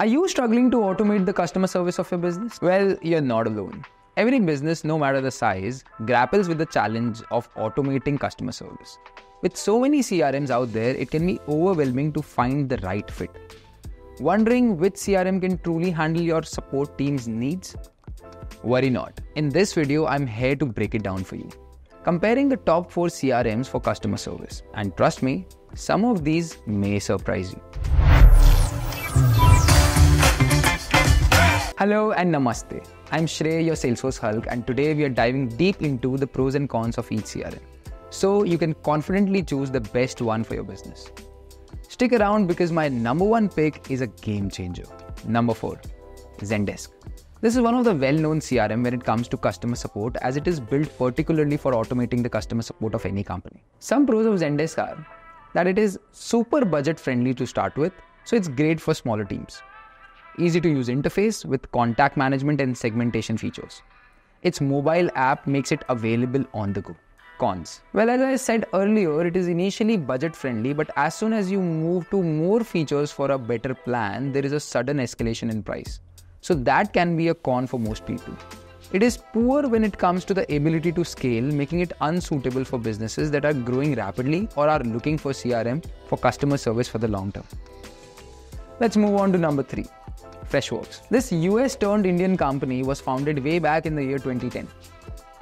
Are you struggling to automate the customer service of your business? Well, you're not alone. Every business, no matter the size, grapples with the challenge of automating customer service. With so many CRMs out there, it can be overwhelming to find the right fit. Wondering which CRM can truly handle your support team's needs? Worry not. In this video, I'm here to break it down for you. Comparing the top 4 CRMs for customer service. And trust me, some of these may surprise you. Hello and namaste. I'm Shrey, your Salesforce Hulk, and today we are diving deep into the pros and cons of each CRM so you can confidently choose the best one for your business. Stick around because my number one pick is a game changer. Number 4 Zendesk. This is one of the well known CRM when it comes to customer support as it is built particularly for automating the customer support of any company. Some pros of Zendesk are that it is super budget friendly to start with, so it's great for smaller teams. Easy to use interface with contact management and segmentation features. Its mobile app makes it available on the go. Cons. Well, as I said earlier, it is initially budget friendly, but as soon as you move to more features for a better plan, there is a sudden escalation in price. So that can be a con for most people. It is poor when it comes to the ability to scale, making it unsuitable for businesses that are growing rapidly or are looking for CRM for customer service for the long term. Let's move on to number three Freshworks. This US turned Indian company was founded way back in the year 2010.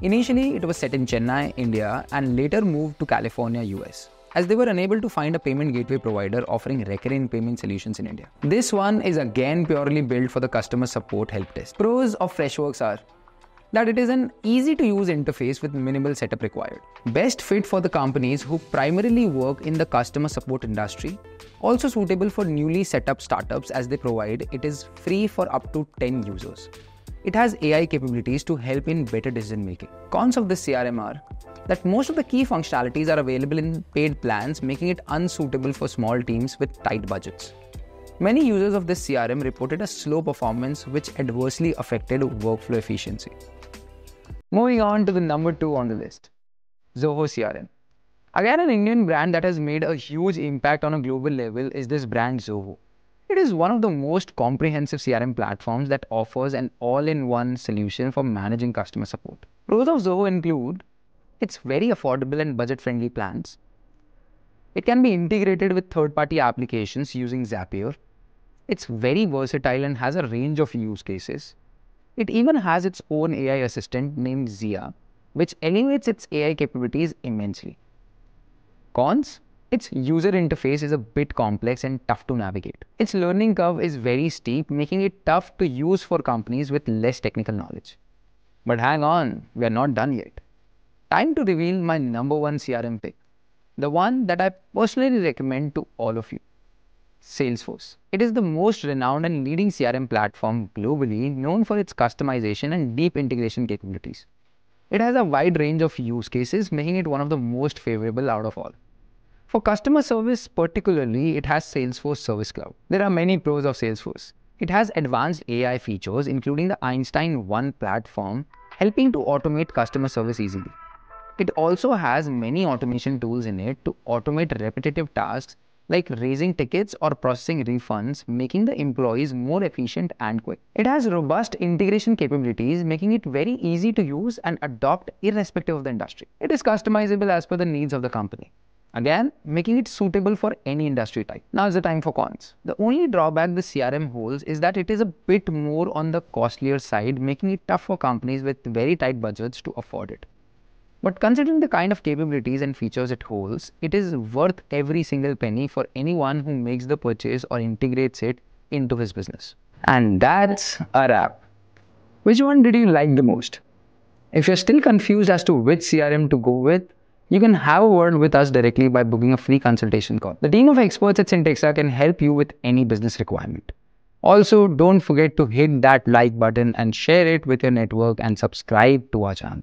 Initially, it was set in Chennai, India, and later moved to California, US as they were unable to find a payment gateway provider offering recurring payment solutions in India. This one is again purely built for the customer support help desk. Pros of Freshworks are that it is an easy to use interface with minimal setup required. Best fit for the companies who primarily work in the customer support industry. Also suitable for newly set up startups as they provide it is free for up to 10 users. It has AI capabilities to help in better decision making. Cons of this CRM are that most of the key functionalities are available in paid plans, making it unsuitable for small teams with tight budgets. Many users of this CRM reported a slow performance which adversely affected workflow efficiency. Moving on to the number two on the list Zoho CRM. Again, an Indian brand that has made a huge impact on a global level is this brand Zoho. It is one of the most comprehensive CRM platforms that offers an all in one solution for managing customer support. Pros of Zoho include its very affordable and budget friendly plans. It can be integrated with third party applications using Zapier. It's very versatile and has a range of use cases. It even has its own AI assistant named Zia, which elevates its AI capabilities immensely. Cons? Its user interface is a bit complex and tough to navigate. Its learning curve is very steep, making it tough to use for companies with less technical knowledge. But hang on, we are not done yet. Time to reveal my number one CRM pick, the one that I personally recommend to all of you. Salesforce. It is the most renowned and leading CRM platform globally, known for its customization and deep integration capabilities. It has a wide range of use cases, making it one of the most favorable out of all. For customer service, particularly, it has Salesforce Service Cloud. There are many pros of Salesforce. It has advanced AI features, including the Einstein 1 platform, helping to automate customer service easily. It also has many automation tools in it to automate repetitive tasks like raising tickets or processing refunds, making the employees more efficient and quick. It has robust integration capabilities, making it very easy to use and adopt irrespective of the industry. It is customizable as per the needs of the company. Again, making it suitable for any industry type. Now is the time for cons. The only drawback the CRM holds is that it is a bit more on the costlier side, making it tough for companies with very tight budgets to afford it. But considering the kind of capabilities and features it holds, it is worth every single penny for anyone who makes the purchase or integrates it into his business. And that's a wrap. Which one did you like the most? If you're still confused as to which CRM to go with, you can have a word with us directly by booking a free consultation call. The team of experts at Cyntexa can help you with any business requirement. Also, don't forget to hit that like button and share it with your network and subscribe to our channel.